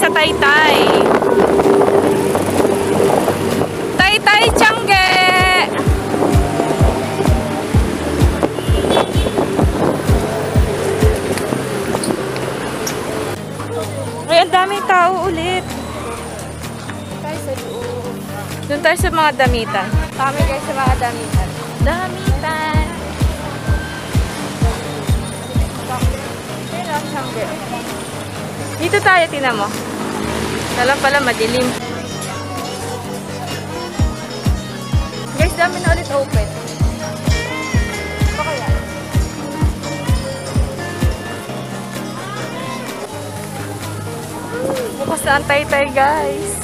sa Taytay. Taytay Changge! Ay, ang daming tao ulit. Tayo sa loob. Doon tayo sa mga damitan. Kami guys sa mga damitan. Damitan! Girl. Dito tayo, tinan mo. Alam pala, madilim. Guys, dami na ulit open. Ano kaya? Bukas na ang taytay, guys.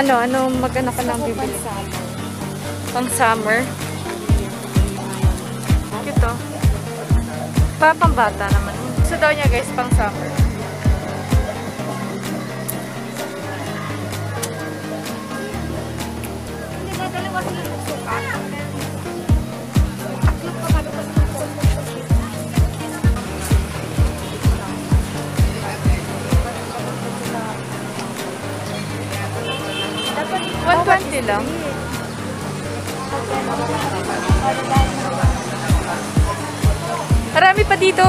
Ano, ano, magano ka nang bibili? Pang summer. Ito. Pa, pang bata naman. Gusto daw niya, guys, pang summer. Lang. Marami pa dito.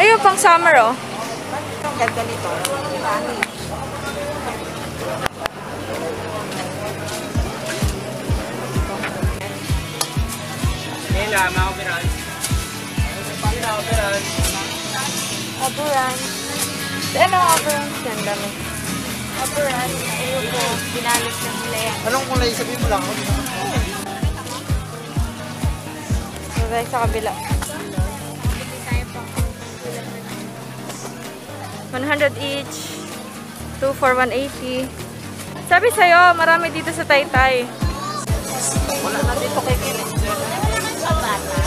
Ayun, pang summer, oh. Ang ganda nito. Nila, mga operan. Pangina, operan. Aburan. Ano ang operan? Dami. Aburan. Ayun po. Pinalis na nila yan. Anong kulay? Sabihin mo lang. So, guys, sa kabila. Hindi tayo pang 100 each. 2 for 180. Sabi sa'yo, marami dito sa Taytay. Wala na dito kay bata.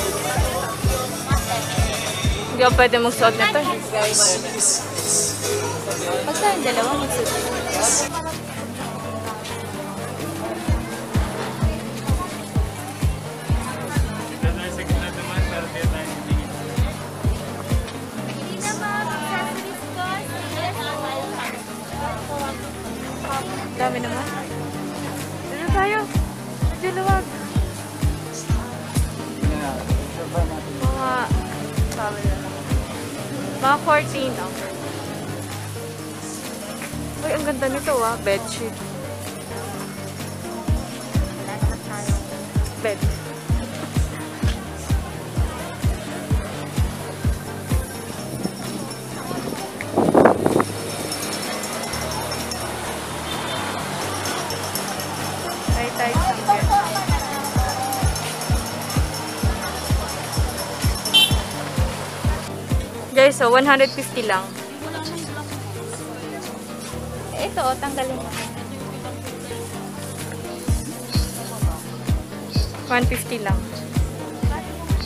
Hindi ako pwede magsuot nito. eh. Pag tayong dalawa, magsusunod. Dami naman. Dito tayo. Medyo luwag. Mga... Sabi na. Mga 14 lang. Uy, ang ganda nito ah. Bedsheet. Bed. Tay tay sangge. Guys, so 150 lang. Ito, oh, tanggalin mo. 150 lang.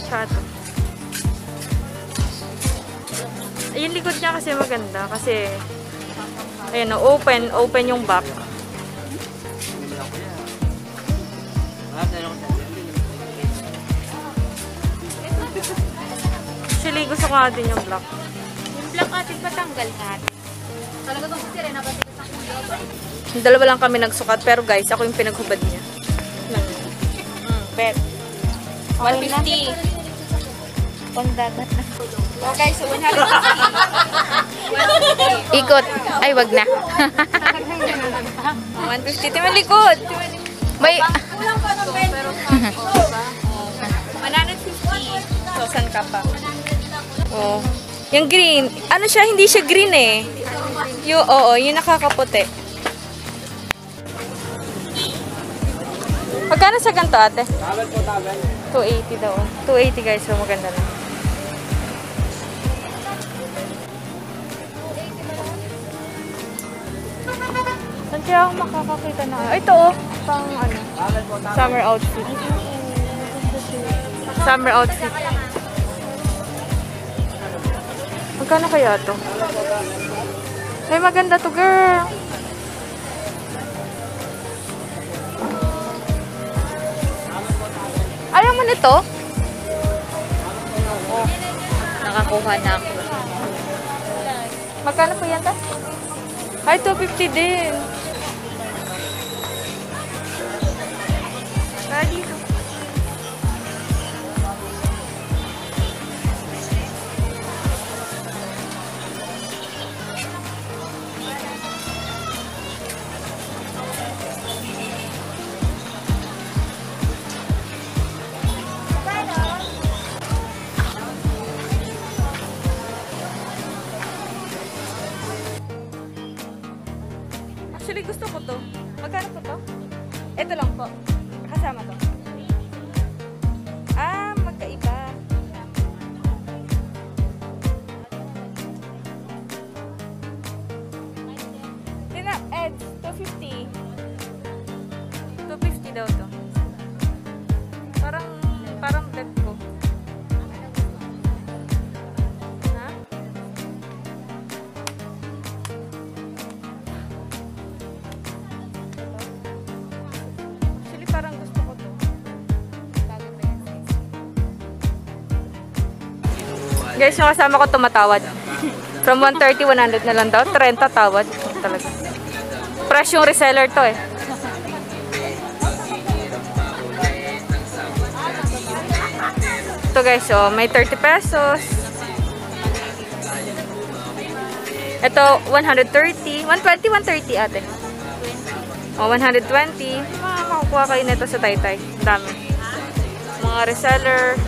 Shato. Yung likod niya kasi maganda kasi ayun, oh, open, open yung back. Actually, gusto ko nga din yung black. Yung black atin patanggal natin. Talaga itong sisire na pati dalawa lang kami nagsukat pero guys, ako yung pinaghubad niya. Mm, bet. 150. Pandagat na. Okay, so 150. Ikot. Ay, wag na. 150. Timang likod. May... Pero 150. So, saan ka pa? Oh. Yung green. Ano siya? Hindi siya green eh. Yung, oo, yung nakakaputi. Magkano sa ganito ate? Tabel po, tabel. 280 daw. 280 guys, so maganda na. Saan kaya ako makakakita na? Ay, ito oh. Pang ano, summer outfit. Summer outfit. Magkano kaya to? Ay, maganda to, girl. Ayaw mo nito? Nakakuha na ako. Magkano po yan, ta? Ay, 250 din. Tara Guys, yung kasama ko tumatawad. From 130, 100 na lang daw. 30 tawad. Talaga. Fresh yung reseller to eh. Ito guys, oh, may 30 pesos. Ito, 130. 120, 130 ate. O, 120. Ah, makukuha kayo nito sa Taytay. Dami. Mga reseller.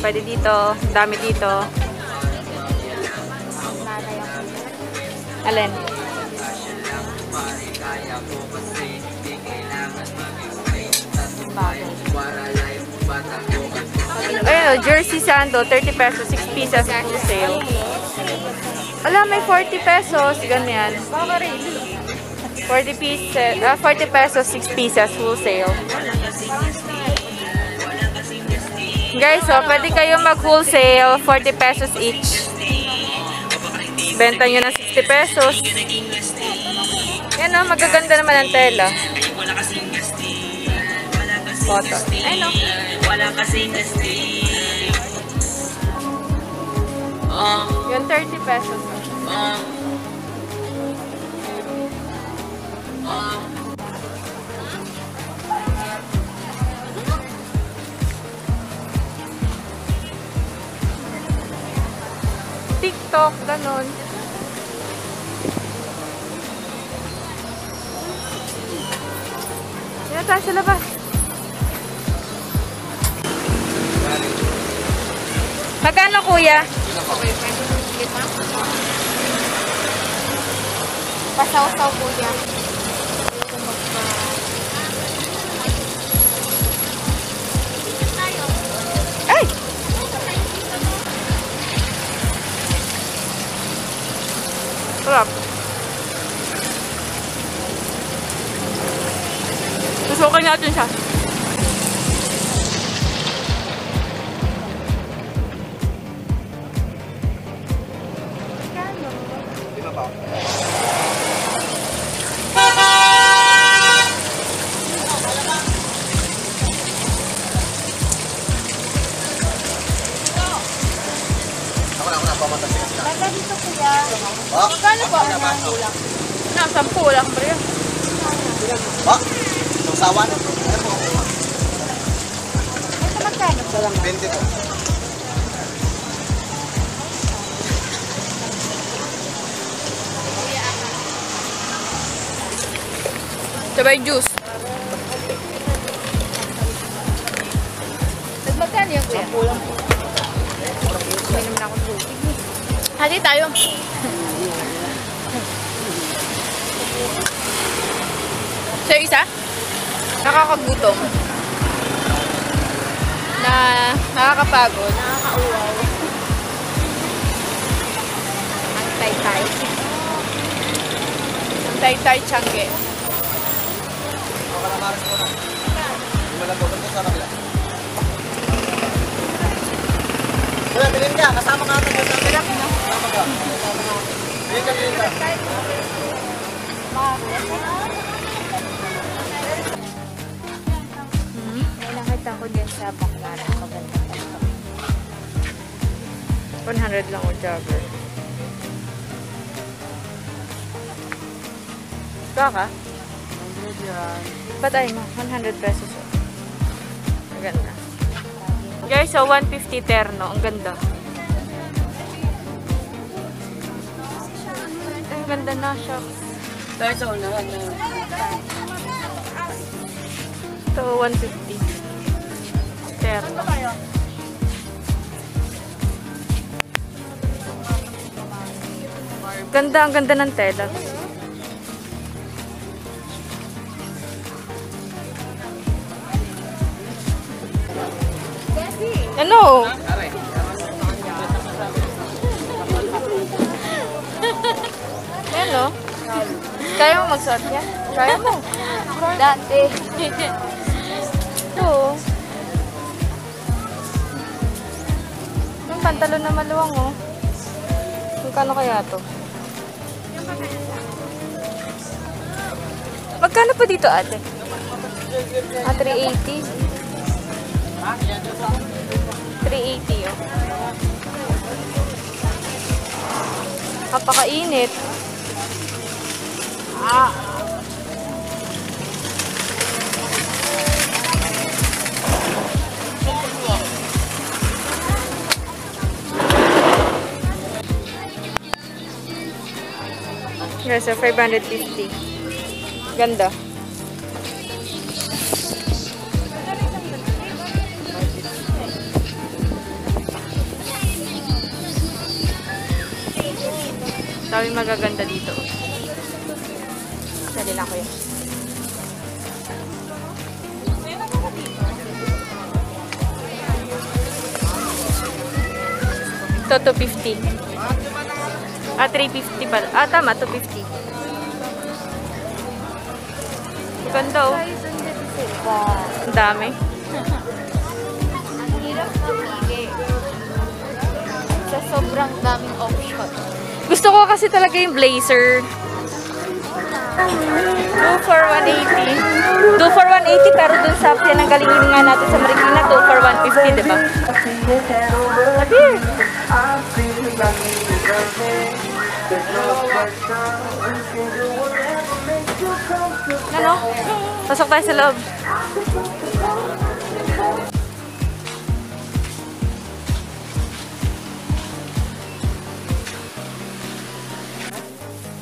Pwede dito. Dami dito. Alin? Ayun, jersey sando, 30 pesos, 6 pieces full sale. Ala, may 40 pesos. Ganyan. 40 pieces, ah, 40 pesos, 6 pieces, full sale. Guys, oh, pwede kayo mag-wholesale, 40 pesos each. Benta nyo ng 60 pesos. Yan oh, magaganda naman ang tela. Photo. Ayun astig. Oh, Yung 30 pesos. oh. TikTok, ganun. Tayo sa labas. Magkano kuya? Pasaw-saw. Ay! Sarap. Natin siya. Lima ba? Ako na, ako na, pamatas siya. Basta dito kuya. Ba? Magkano po? Na, sampu lang ba yan? Ba? Itong sawa na. Ano po? Ito magkano po lang? 20 po. Sabay juice. Magkano yung kuya? Uminom na ako tubig. Hati tayo. Sa isa, nakakagutom. Na nakakapagod. Nakakauwaw. Ang tay-tay. Ang tay-tay na, Maris mo na. Lima lang po. Ganito sa kabila. Kuya, bilhin ka. Kasama ka ata. Kasama ka. Kasama ka. May nakita ko din sa Baclaran. Maganda pa ito. 100 lang o jogger. Ikaw ka? Ba't ay mo? 100 pesos. oh. Ang ganda. Guys, so 150 terno. Ang ganda. Ang ganda na siya. Sa unahan na. Ito, 150. Terno. Ganda, ang ganda ng tela. Ano? Ano? Kaya mo magsuot yan? Kaya mo. Dati. Ito. Yung pantalon na maluwang, oh. Magkano kaya to? Magkano pa dito, ate? Ah, 380. 380, oh. Kapakainit. Yes, so 550. Ganda. Dami magaganda dito. Dali lang ko yun. Ito, 250. Ah, 350 pala. Ah, tama, 250. Ang Ganda, oh. Diba? Ang dami. Ang hirap mamili. Sa sobrang daming option. Gusto ko kasi talaga yung blazer. 2 for 180. 2 for 180 pero dun sa pinanggalingin nga natin sa Marikina, 2 for 150, di ba? Ano? Pasok tayo sa loob.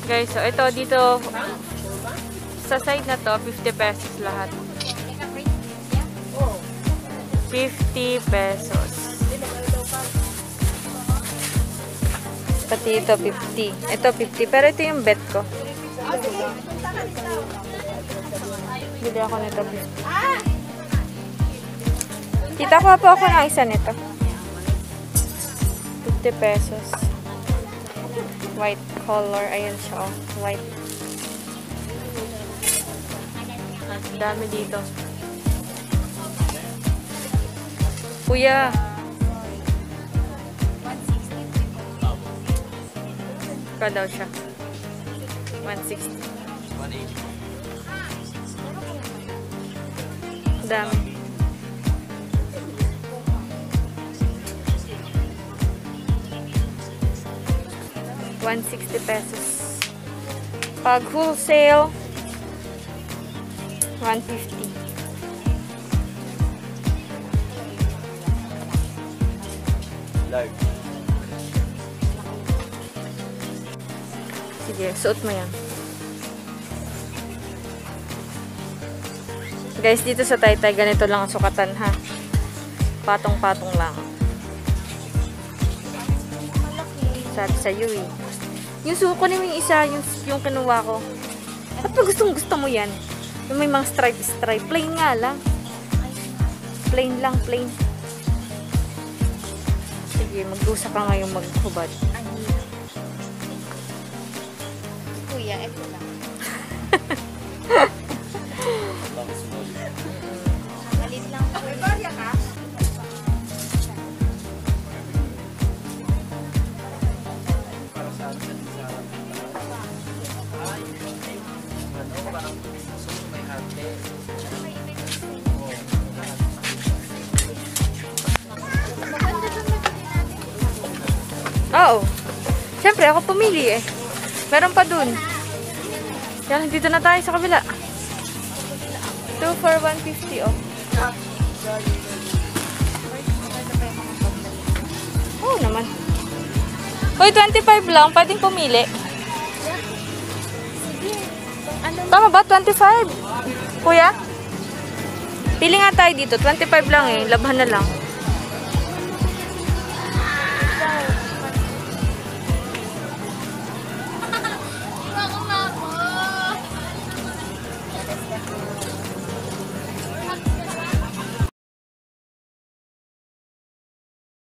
Guys, so ito dito sa side na to, 50 pesos lahat. 50 pesos. Pati ito, 50. Ito, 50. Pero ito yung bet ko. Bili ako nito, 50. Tita, kuha po ako ng isa nito. 50 pesos. White color. Ayan siya, oh. White. Dami dito. Kuya. Ka daw siya. 160. 180. Dami. One sixty pesos. Pag wholesale, 150. Live. Sige, suot mo yan. Guys, dito sa Taytay, ganito lang ang sukatan ha. Patong-patong lang. Sabi sa iyo eh. Yung suko mo yung isa, yung, yung kinuha ko. Ba't ba gustong gusto mo yan? Yung may mga stripe-stripe. Plain nga lang. Plain lang, plain. Sige, magdusa ka ngayong maghubad. Kuya, Ako pumili eh. Meron pa dun. Yan, dito na tayo sa kabila. 2 for 150, oh. Oo naman. Uy, 25 lang. Pwedeng pumili. Tama ba? 25? Kuya? Pili nga tayo dito. 25 lang eh. Labhan na lang.